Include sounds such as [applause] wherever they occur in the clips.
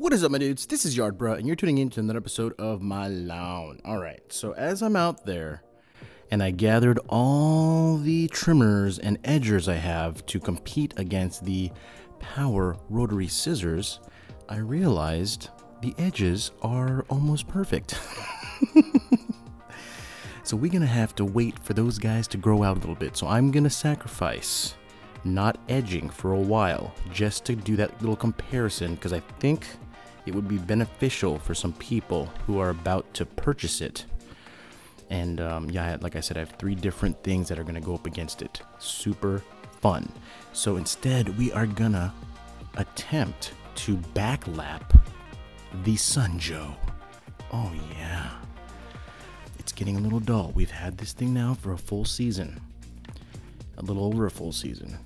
What is up, my dudes? This is YardBrah, and you're tuning in to another episode of My Lawn. Alright, so as I'm out there, and I gathered all the trimmers and edgers I have to compete against the Power Rotary Scissors, I realized the edges are almost perfect. [laughs] so we're gonna have to wait for those guys to grow out a little bit. So I'm gonna sacrifice not edging for a while just to do that little comparison because I think it would be beneficial for some people who are about to purchase it. And um, yeah, like I said, I have three different things that are gonna go up against it. Super fun. So instead, we are gonna attempt to backlap the Sunjoe. Oh yeah. It's getting a little dull. We've had this thing now for a full season. A little over a full season.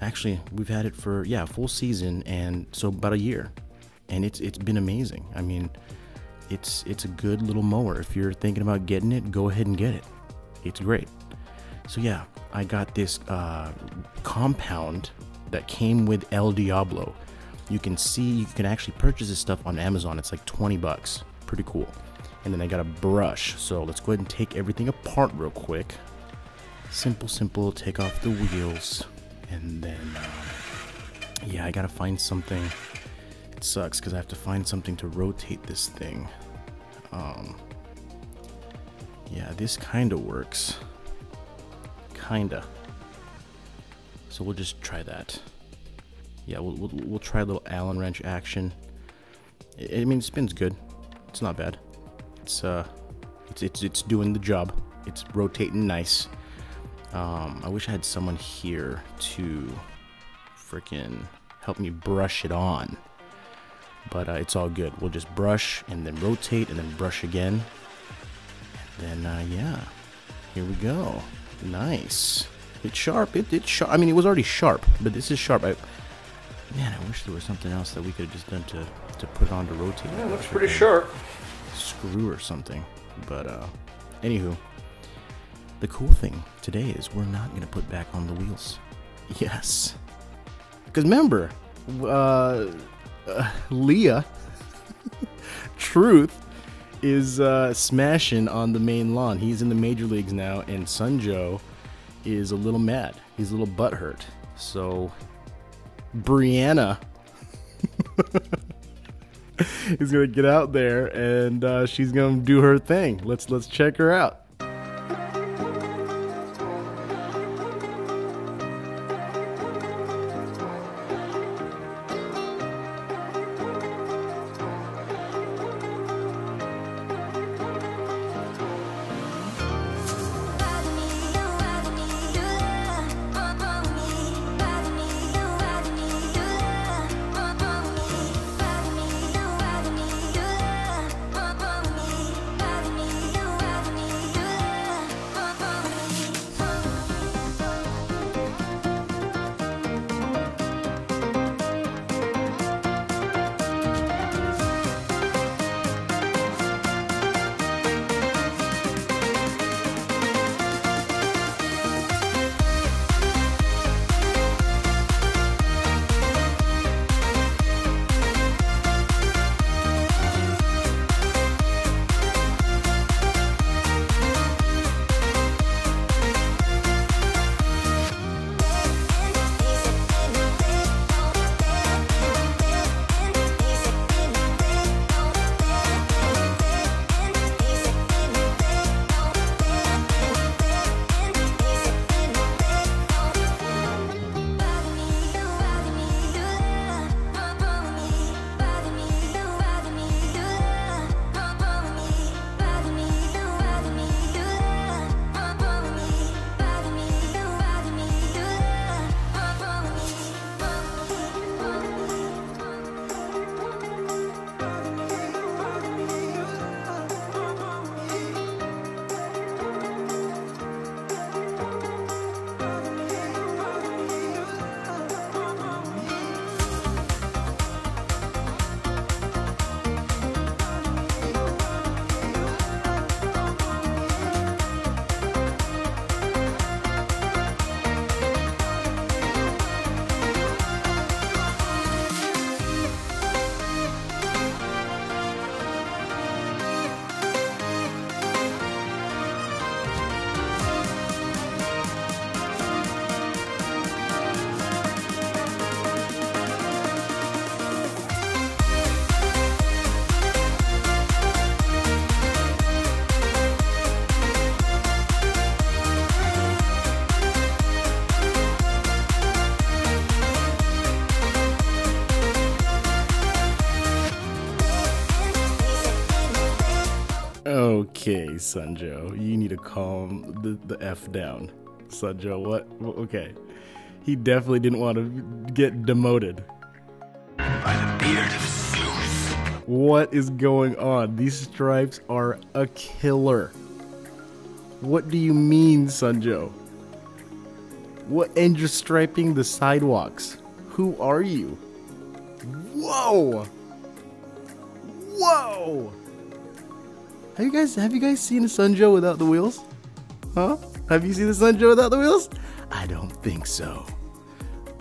Actually, we've had it for yeah, full season and so about a year. And it's it's been amazing. I mean, it's it's a good little mower. If you're thinking about getting it, go ahead and get it. It's great. So yeah, I got this uh, compound that came with El Diablo. You can see you can actually purchase this stuff on Amazon. It's like 20 bucks. Pretty cool. And then I got a brush. So let's go ahead and take everything apart real quick. Simple, simple. Take off the wheels, and then uh, yeah, I gotta find something. It sucks because I have to find something to rotate this thing. Um, yeah, this kind of works. Kinda. So we'll just try that. Yeah, we'll, we'll, we'll try a little Allen wrench action. I, I mean, it spins good. It's not bad. It's uh, it's it's it's doing the job. It's rotating nice. Um, I wish I had someone here to freaking help me brush it on. But uh, it's all good. We'll just brush and then rotate and then brush again. And then, uh, yeah, here we go. Nice. It's sharp. It, it's sharp. I mean, it was already sharp, but this is sharp. I, man, I wish there was something else that we could have just done to, to put on to rotate. Yeah, it looks pretty sharp. Screw or something. But, uh, anywho, the cool thing today is we're not going to put back on the wheels. [laughs] Yes. Because remember, uh, uh, [laughs] Leah, [laughs] Truth, is uh, smashing on the main lawn. He's in the major leagues now, and Sunjoe is a little mad. He's a little butthurt. So, Brianna [laughs] is gonna get out there, and uh, she's gonna do her thing. Let's let's check her out. Okay, Sanjo, you need to calm the, the F down. Sanjo, what? Okay. He definitely didn't want to get demoted. By the beard of Zeus. What is going on? These stripes are a killer. What do you mean, Sanjo? What and you're striping the sidewalks? Who are you? Whoa! Whoa! Have you guys have you guys seen a Sunjoe without the wheels? Huh? Have you seen a Sunjoe without the wheels? I don't think so.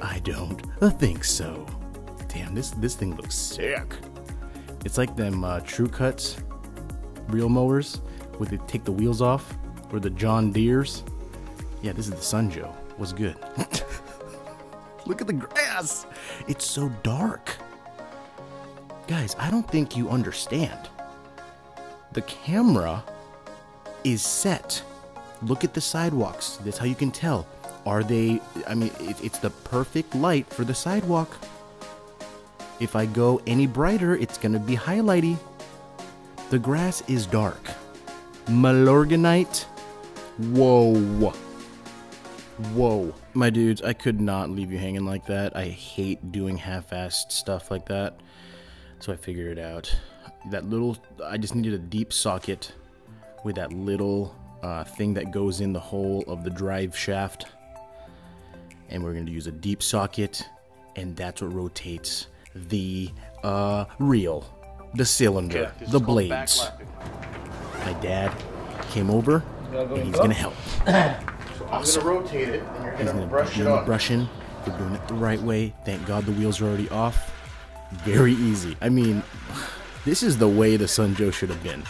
I don't think so. Damn, this this thing looks sick. It's like them uh, True Cuts reel mowers where they take the wheels off, or the John Deeres. Yeah, this is the Sunjoe. Was good. [laughs] Look at the grass. It's so dark. Guys, I don't think you understand. The camera is set. Look at the sidewalks. That's how you can tell. Are they, I mean, it, it's the perfect light for the sidewalk. If I go any brighter, it's gonna be highlighty. The grass is dark. Milorganite. Whoa. Whoa. My dudes, I could not leave you hanging like that. I hate doing half-assed stuff like that. So I figured it out. That little, I just needed a deep socket with that little uh, thing that goes in the hole of the drive shaft. And we're gonna use a deep socket, and that's what rotates the uh, reel, the cylinder, the blades. My dad came over, and he's gonna help. [coughs] I'm gonna rotate it, and you're gonna gonna brush it the on. brushing. We're doing it the right way. Thank God the wheels are already off. Very easy. I mean, this is the way the Sunjoe should have been.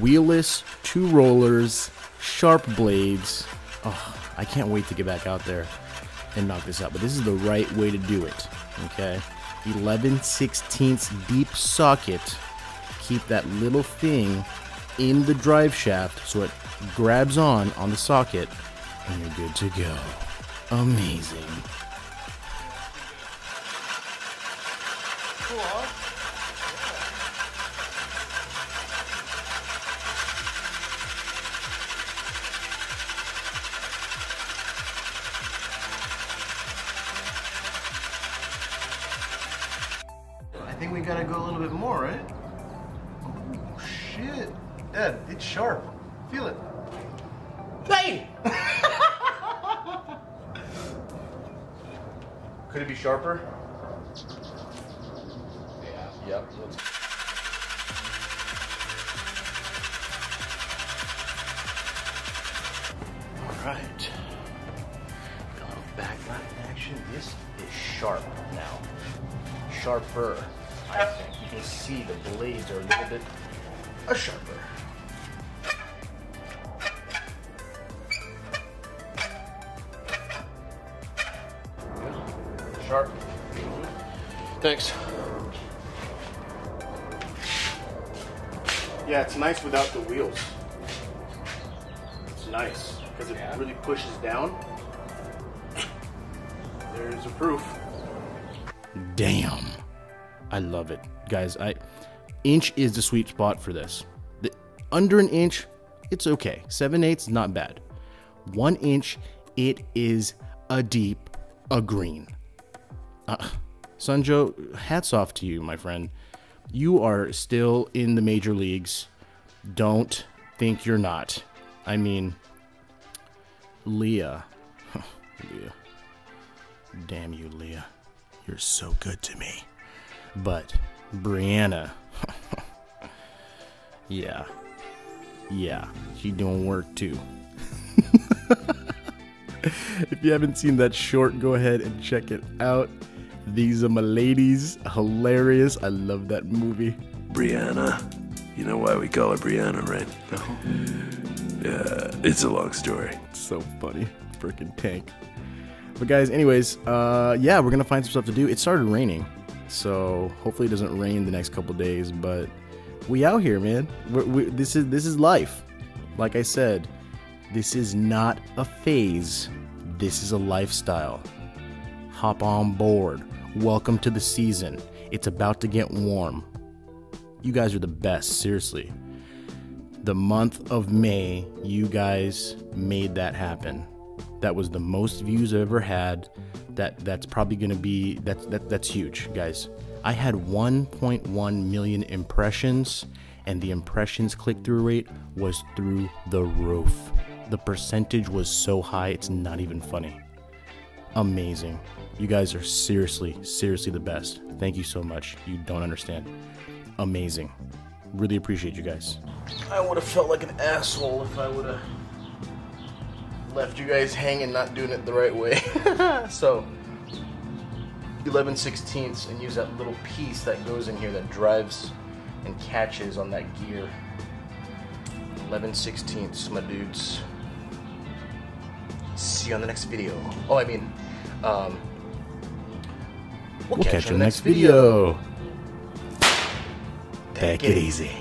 Wheelless, two rollers, sharp blades. Oh, I can't wait to get back out there and knock this out. But this is the right way to do it. Okay, 11 16ths deep socket. Keep that little thing in the drive shaft so it grabs on on the socket and you're good to go. Amazing. I think we gotta go a little bit more, right? Oh shit, Dad, it's sharp. Feel it. Hey! [laughs] Could it be sharper? Yeah. Yep. Let's Alright. Got a little backlight action. This is sharp now. Sharper, I think. You can see the blades are a little bit uh, sharper. sharp. Thanks. Yeah, it's nice without the wheels. It's nice because it really pushes down. There's a proof. Damn. I love it. Guys, I inch is the sweet spot for this. The, under an inch, it's okay. Seven eighths, not bad. One inch, it is a deep, a green. Uh, Sunjoe, hats off to you, my friend. You are still in the major leagues. Don't think you're not. I mean, Leah. [laughs] Leah. Damn you, Leah. You're so good to me. But Brianna. [laughs] yeah. Yeah. She doing work too. [laughs] if you haven't seen that short, go ahead and check it out. These are my ladies. Hilarious. I love that movie. Brianna. You know why we call her Brianna, right? No. Yeah, it's a long story. so funny. Freaking tank. But guys, anyways, uh, yeah, we're gonna find some stuff to do. It started raining, so hopefully it doesn't rain the next couple days. But we out here, man. We're, we, this is this is life. Like I said, this is not a phase. This is a lifestyle. Hop on board. Welcome to the season. It's about to get warm. You guys are the best, seriously. the month of May, you guys made that happen. That was the most views I've ever had. That that's probably gonna be that's that, that's huge, guys. I had 1.1 million impressions, and the impressions click-through rate was through the roof. The percentage was so high, it's not even funny. Amazing. You guys are seriously, seriously the best. Thank you so much. You don't understand. Amazing. Really appreciate you guys. I would have felt like an asshole if I would have left you guys hanging, not doing it the right way. [laughs] so, 11 sixteenths and use that little piece that goes in here that drives and catches on that gear. 11 sixteenths, my dudes. See you on the next video. Oh, I mean, um, we'll, We'll catch you in the next video. Take it easy.